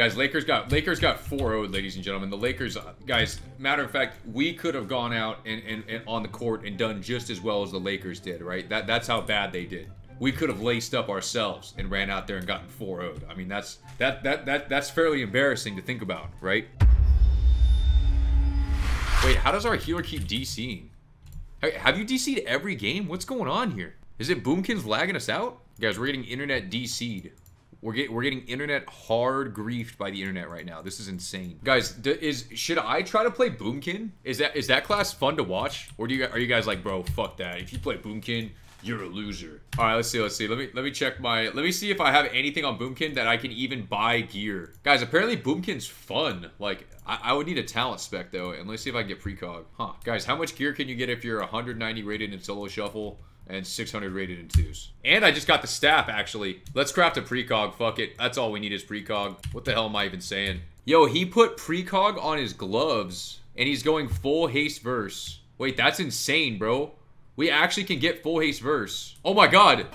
Guys, Lakers got Lakers got 4-0, ladies and gentlemen. The Lakers, uh, guys, matter of fact, we could have gone out and, and, and on the court and done just as well as the Lakers did, right? That That's how bad they did. We could have laced up ourselves and ran out there and gotten 4-0'd. I mean, that's that that that that's fairly embarrassing to think about, right? Wait, how does our healer keep DCing? Have you DC'd every game? What's going on here? Is it Boomkins lagging us out? Guys, we're getting internet DC'd. We're get, we're getting internet hard griefed by the internet right now. This is insane, guys. Is should I try to play Boomkin? Is that is that class fun to watch, or do you are you guys like, bro? Fuck that. If you play Boomkin, you're a loser. All right, let's see. Let's see. Let me let me check my. Let me see if I have anything on Boomkin that I can even buy gear, guys. Apparently Boomkin's fun. Like I, I would need a talent spec though, and let's see if I can get precog. Huh, guys? How much gear can you get if you're 190 rated in solo shuffle? And 600 rated in twos. And I just got the staff, actually. Let's craft a precog. Fuck it. That's all we need is precog. What the hell am I even saying? Yo, he put precog on his gloves, and he's going full haste verse. Wait, that's insane, bro. We actually can get full haste verse. Oh my god.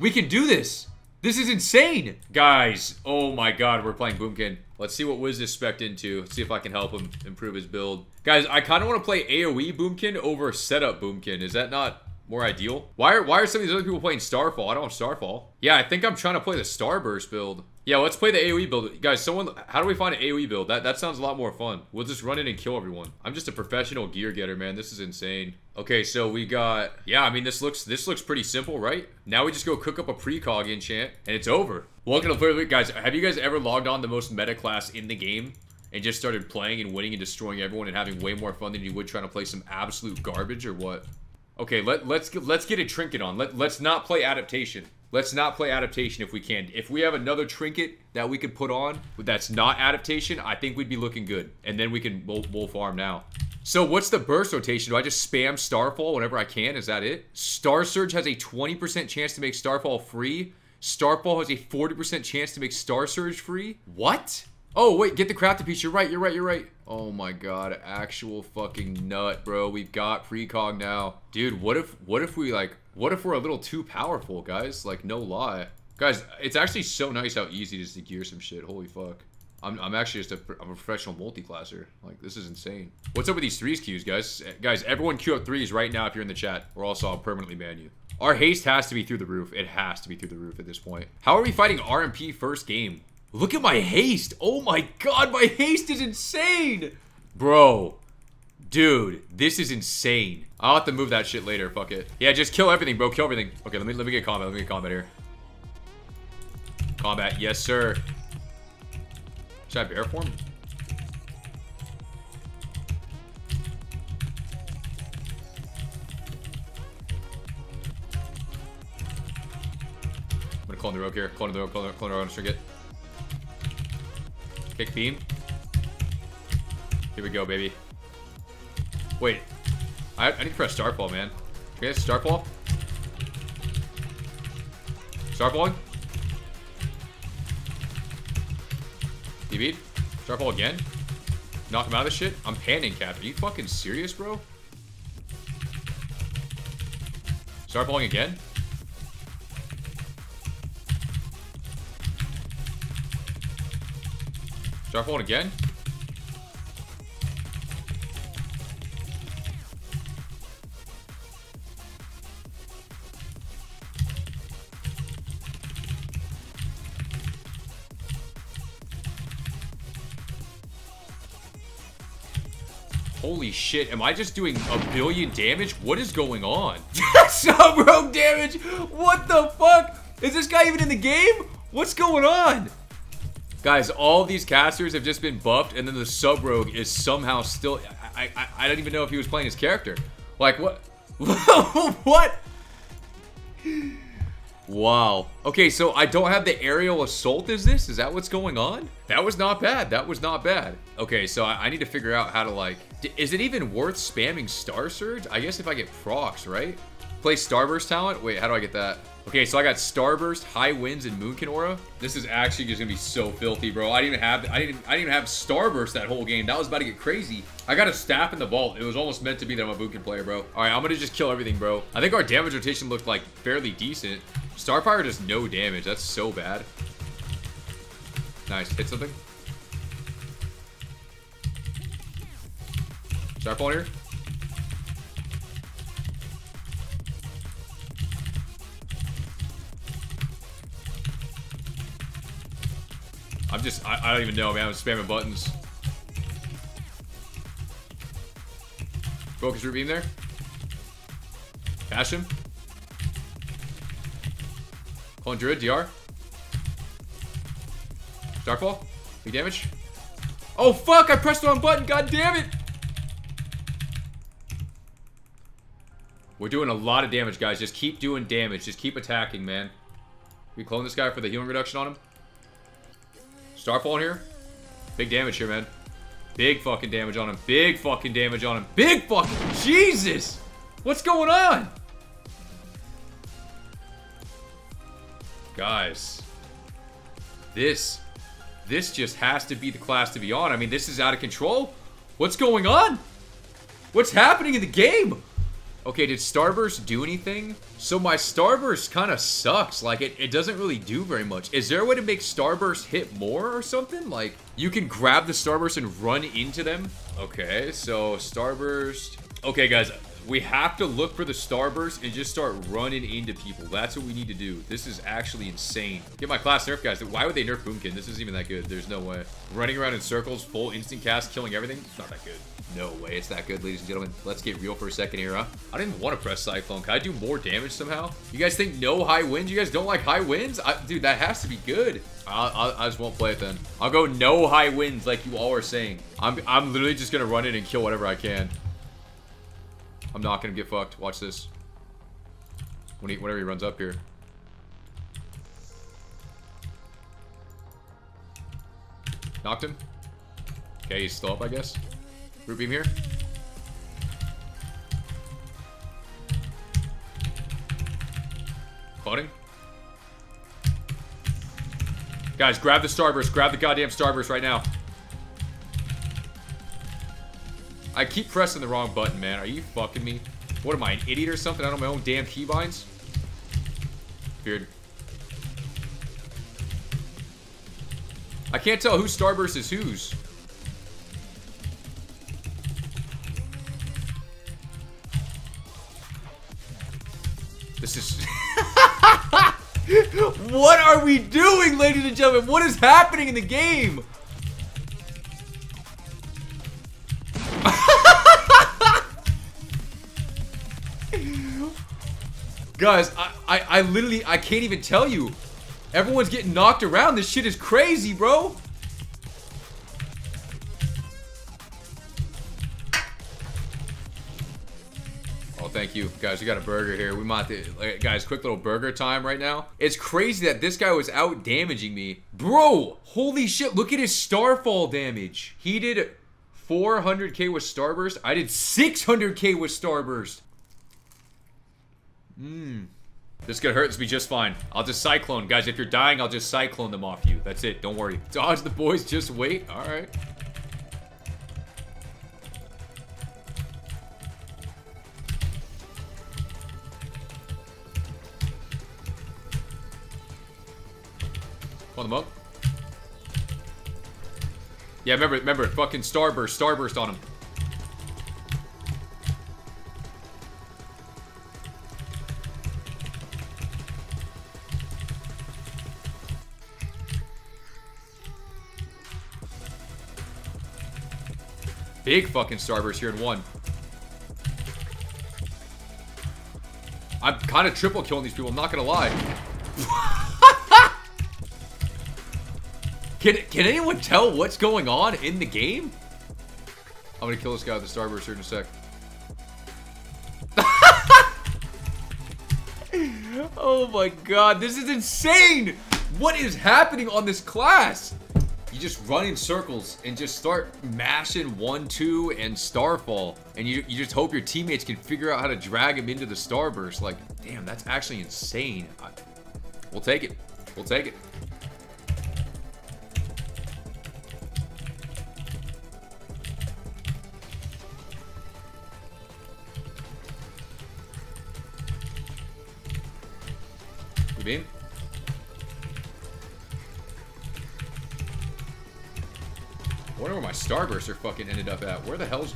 We can do this. This is insane. Guys, oh my god, we're playing Boomkin. Let's see what Wiz is spec into. Let's see if I can help him improve his build. Guys, I kind of want to play AoE Boomkin over setup Boomkin. Is that not more ideal. Why are why are some of these other people playing Starfall? I don't have Starfall. Yeah, I think I'm trying to play the Starburst build. Yeah, let's play the AoE build. Guys, someone how do we find an AoE build? That that sounds a lot more fun. We'll just run in and kill everyone. I'm just a professional gear getter, man. This is insane. Okay, so we got yeah, I mean this looks this looks pretty simple, right? Now we just go cook up a precog enchant and it's over. Welcome to Player week, Guys, have you guys ever logged on the most meta class in the game? and just started playing and winning and destroying everyone and having way more fun than you would trying to play some absolute garbage or what? Okay, let, let's get, let's get a trinket on. Let, let's not play adaptation. Let's not play adaptation if we can. If we have another trinket that we could put on that's not adaptation, I think we'd be looking good. And then we can we'll, we'll farm now. So what's the burst rotation? Do I just spam Starfall whenever I can? Is that it? Starsurge has a 20% chance to make Starfall free. Starfall has a 40% chance to make Starsurge free. What? Oh, wait, get the crafted piece. You're right, you're right, you're right. Oh my god, actual fucking nut, bro. We've got precog now. Dude, what if what if we like what if we're a little too powerful, guys? Like no lie. Guys, it's actually so nice how easy it is to gear some shit. Holy fuck. I'm, I'm actually just a, I'm a professional multi-classer. Like, this is insane. What's up with these threes queues, guys? Guys, everyone queue up threes right now if you're in the chat, or else I'll permanently ban you. Our haste has to be through the roof. It has to be through the roof at this point. How are we fighting RMP first game? Look at my haste. Oh my god, my haste is insane. Bro. Dude, this is insane. I'll have to move that shit later. Fuck it. Yeah, just kill everything, bro. Kill everything. Okay, let me let me get combat. Let me get combat here. Combat. Yes, sir. Should I have air form? I'm gonna clone the rogue here. Clone the rogue, clone the rogue, clone the rogue, it. Kick beam. Here we go, baby. Wait. I, I need to press Starfall, man. Can get Starfall? Starfalling? DB'd? Starfall again? Knock him out of this shit? I'm panning, Cap. Are you fucking serious, bro? Starfalling again? Starfalling again? Holy shit, am I just doing a billion damage? What is going on? Sub rogue damage! What the fuck? Is this guy even in the game? What's going on? Guys, all these casters have just been buffed, and then the sub rogue is somehow still. I, I, I don't even know if he was playing his character. Like, what? what? Wow. Okay, so I don't have the aerial assault, is this? Is that what's going on? That was not bad. That was not bad. Okay, so I, I need to figure out how to, like... Is it even worth spamming Starsurge? I guess if I get procs, right? Play Starburst talent? Wait, how do I get that? Okay, so I got Starburst, High Winds, and Moonkin Aura. This is actually just gonna be so filthy, bro. I didn't even have I didn't I didn't even have Starburst that whole game. That was about to get crazy. I got a staff in the vault. It was almost meant to be that I'm a Moonkin player, bro. All right, I'm gonna just kill everything, bro. I think our damage rotation looked like fairly decent. Starfire does no damage. That's so bad. Nice. Hit something. Starfall here. I'm just, I, I don't even know, man. I'm spamming buttons. Focus root beam there. Bash him. Clone Druid, DR. Darkfall. Big damage. Oh, fuck! I pressed the wrong button! God damn it! We're doing a lot of damage, guys. Just keep doing damage. Just keep attacking, man. We clone this guy for the healing reduction on him. Starfall here. Big damage here, man. Big fucking damage on him. Big fucking damage on him. Big fucking... Jesus! What's going on? Guys. This... This just has to be the class to be on. I mean, this is out of control. What's going on? What's happening in the game? Okay, did Starburst do anything? So my Starburst kind of sucks. Like, it, it doesn't really do very much. Is there a way to make Starburst hit more or something? Like, you can grab the Starburst and run into them? Okay, so Starburst... Okay, guys, we have to look for the Starburst and just start running into people. That's what we need to do. This is actually insane. Get my class nerf, guys. Why would they nerf Boomkin? This isn't even that good. There's no way. Running around in circles, full instant cast, killing everything? It's not that good. No way it's that good, ladies and gentlemen. Let's get real for a second here, huh? I didn't want to press Cyclone. Can I do more damage somehow? You guys think no high winds? You guys don't like high winds? I, dude, that has to be good. I'll, I'll, i just won't play it then. I'll go no high winds like you all are saying. I'm, I'm literally just going to run in and kill whatever I can. I'm not going to get fucked. Watch this. When he, whenever he runs up here. Knocked him. Okay, he's still up, I guess. Root beam here. Floating. Guys, grab the starburst. Grab the goddamn starburst right now. I keep pressing the wrong button, man. Are you fucking me? What am I, an idiot or something? I don't know my own damn keybinds? Weird. I can't tell whose starburst is whose. This is... what are we doing, ladies and gentlemen? What is happening in the game? Guys, I, I, I literally, I can't even tell you. Everyone's getting knocked around. This shit is crazy, bro. You. Guys, we got a burger here. We might, to, guys, quick little burger time right now. It's crazy that this guy was out damaging me. Bro, holy shit, look at his starfall damage. He did 400k with starburst. I did 600k with starburst. Mmm. This could hurt me just fine. I'll just Cyclone. Guys, if you're dying, I'll just Cyclone them off you. That's it. Don't worry. Dodge the boys. Just wait. All right. On them up. Yeah, remember, remember, fucking Starburst, Starburst on him. Big fucking Starburst here in one. I'm kind of triple killing these people, I'm not gonna lie. can, can anyone tell what's going on in the game? I'm gonna kill this guy with the Starburst here in a sec. oh my god, this is insane! What is happening on this class? You just run in circles and just start mashing 1-2 and Starfall. And you, you just hope your teammates can figure out how to drag him into the Starburst. Like, damn, that's actually insane. I, we'll take it. We'll take it. You mean? wonder where my Starburster fucking ended up at. Where the hell's...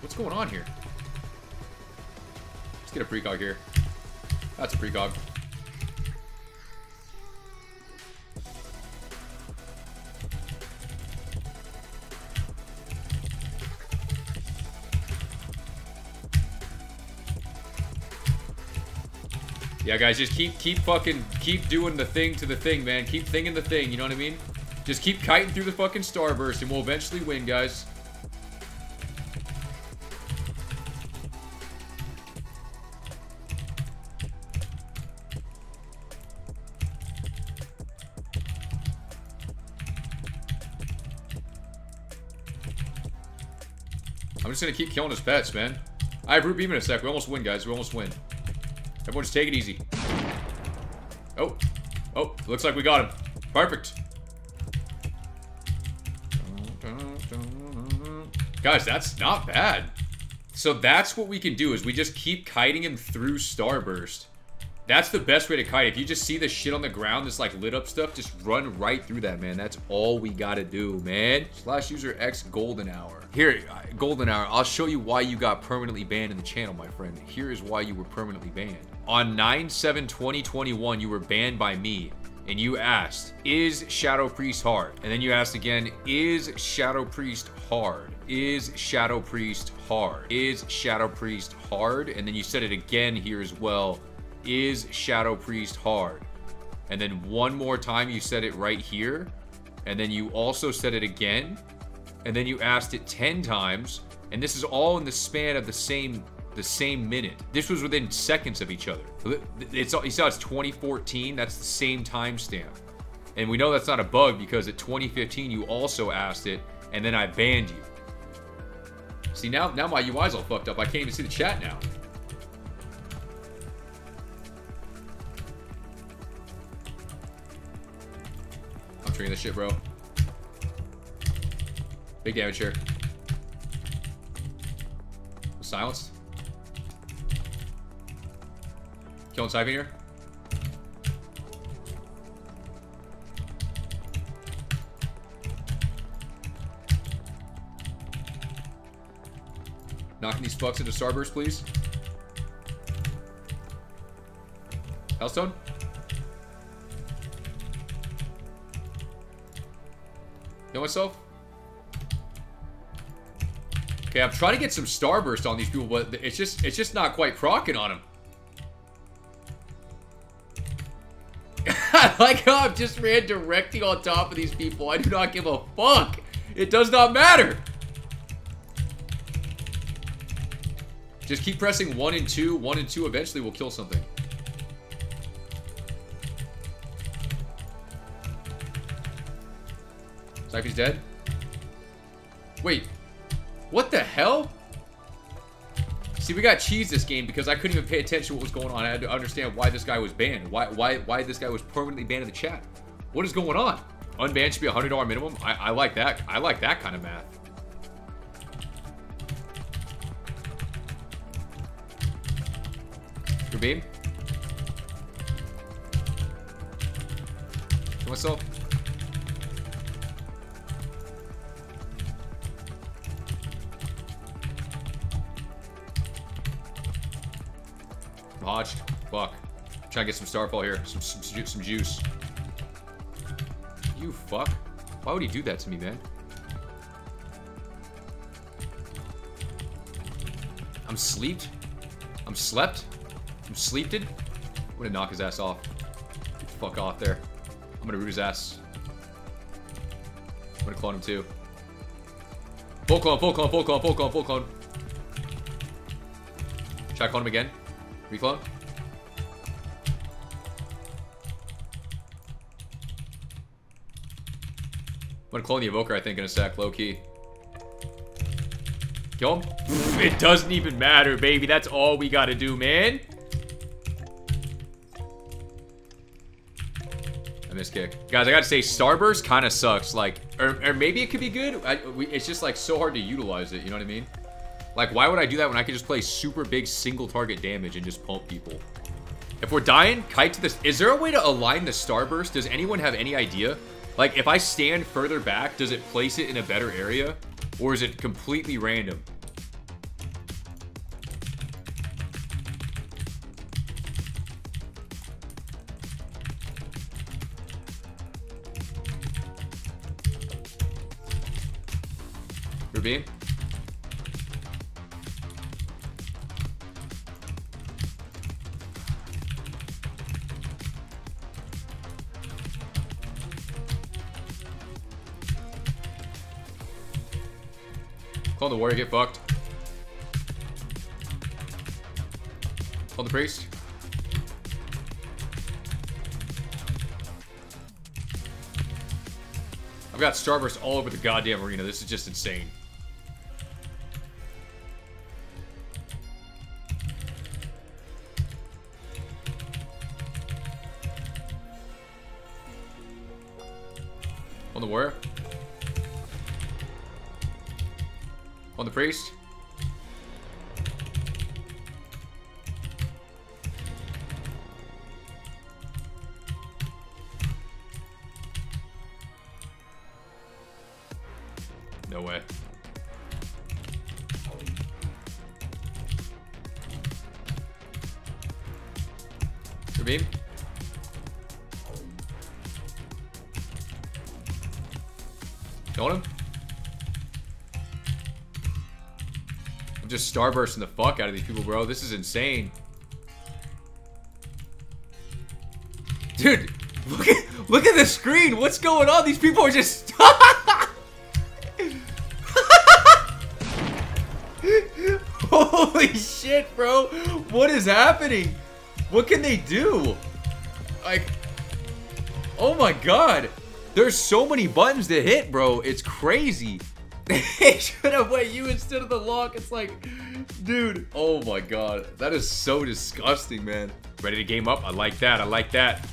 What's going on here? Let's get a precog here. That's a precog. Yeah, guys, just keep keep fucking keep doing the thing to the thing, man. Keep thinking the thing, you know what I mean? Just keep kiting through the fucking starburst and we'll eventually win, guys. I'm just gonna keep killing his pets, man. I have root beam in a sec. We almost win, guys. We almost win. Everyone just take it easy. Oh. Oh, looks like we got him. Perfect. Guys, that's not bad. So that's what we can do, is we just keep kiting him through Starburst. That's the best way to kite. If you just see the shit on the ground, this like lit up stuff, just run right through that, man. That's all we gotta do, man. Slash user X Golden Hour. Here, uh, Golden Hour, I'll show you why you got permanently banned in the channel, my friend. Here is why you were permanently banned. On 9-7-2021, you were banned by me. And you asked, is Shadow Priest hard? And then you asked again, is Shadow Priest hard? Is Shadow Priest hard? Is Shadow Priest hard? And then you said it again here as well is Shadow Priest hard? And then one more time you said it right here. And then you also said it again. And then you asked it 10 times. And this is all in the span of the same the same minute. This was within seconds of each other. It's you saw it's 2014. That's the same timestamp. And we know that's not a bug because at 2015 you also asked it, and then I banned you. See now now my UI's all fucked up. I can't even see the chat now. Triggering this shit, bro. Big damage here. Silenced. Killing Siphon here. Knocking these fucks into Starburst, please. Hellstone? Kill myself? Okay, I'm trying to get some starburst on these people, but it's just it's just not quite procking on them. I like how I've just ran directly on top of these people. I do not give a fuck. It does not matter. Just keep pressing one and two. One and two eventually will kill something. Psyche's dead? Wait. What the hell? See, we got cheese this game because I couldn't even pay attention to what was going on. I had to understand why this guy was banned. Why why why this guy was permanently banned in the chat. What is going on? Unbanned should be a $100 minimum? I, I like that. I like that kind of math. Your beam? Myself? Hodged. Fuck. Try to get some starfall here. Some, some, some juice. You fuck. Why would he do that to me, man? I'm sleeped. I'm slept. I'm sleeped. I'm gonna knock his ass off. Fuck off there. I'm gonna root his ass. I'm gonna clone him too. Full clone, full clone, full clone, full clone, full clone. Try clone him again. Reclone? I'm gonna clone the Evoker, I think, in a sec, low key. Kill him? It doesn't even matter, baby. That's all we gotta do, man. I missed kick. Guys, I gotta say, Starburst kind of sucks. Like, or, or, maybe it could be good. I, we, it's just, like, so hard to utilize it. You know what I mean? Like, why would I do that when I could just play super big single target damage and just pump people? If we're dying, kite to this. Is there a way to align the starburst? Does anyone have any idea? Like, if I stand further back, does it place it in a better area? Or is it completely random? You're? Call the warrior, get fucked. Call the priest. I've got Starburst all over the goddamn arena. This is just insane. On the warrior. The priest. No way. Beam. Killing him. I'm just starbursting the fuck out of these people, bro. This is insane. Dude, look at look at the screen. What's going on? These people are just Holy shit, bro. What is happening? What can they do? Like Oh my god. There's so many buttons to hit, bro. It's crazy. They should have went you instead of the lock. It's like, dude. Oh my god. That is so disgusting, man. Ready to game up? I like that. I like that.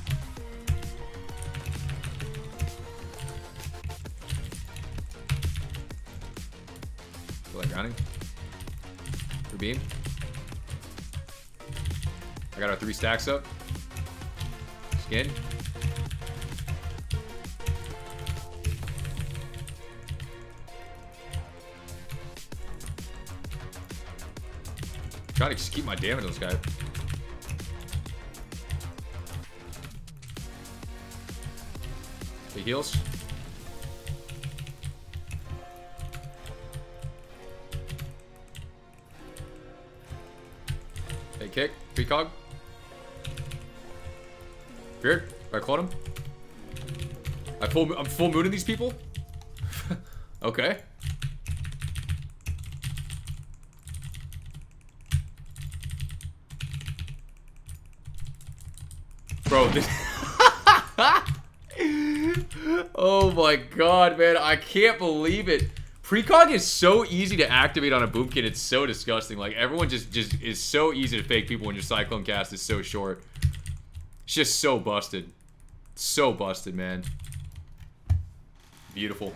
Feel like grounding? For beam? I got our three stacks up. Skin. Trying to keep my damage on this guy. He heals. Hey, kick. Precog. Weird. I caught him. I full, I'm full mooning these people? okay. Bro, this... oh my god, man. I can't believe it. Precog is so easy to activate on a Boomkin. It's so disgusting. Like, everyone just, just is so easy to fake people when your Cyclone cast is so short. It's just so busted. So busted, man. Beautiful.